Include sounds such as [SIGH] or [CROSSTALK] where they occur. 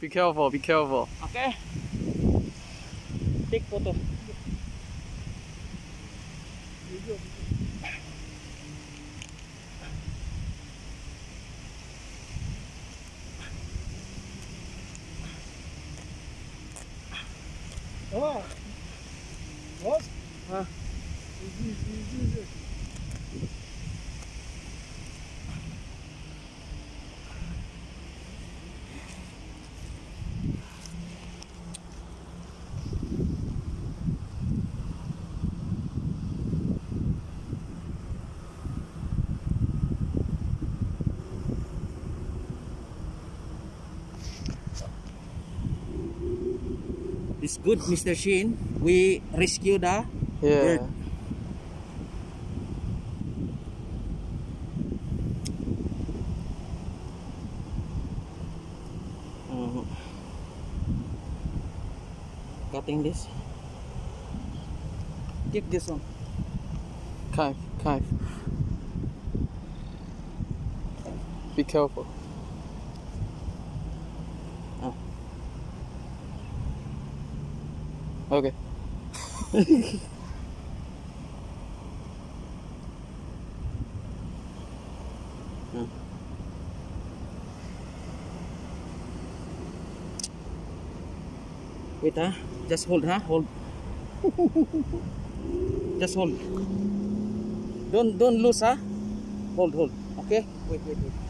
Be careful, be careful. Okay. Take photo. Oh. What? Huh? It's good, Mr. Shin. We rescue the Yeah. bird. Mhm. Cutting this. Keep this one. Knife, knife. Be careful. Okay. [LAUGHS] Wait, huh? Just hold, huh? Hold. Just hold. Don't don't lose, huh? Hold, hold. Okay. Wait, wait, wait.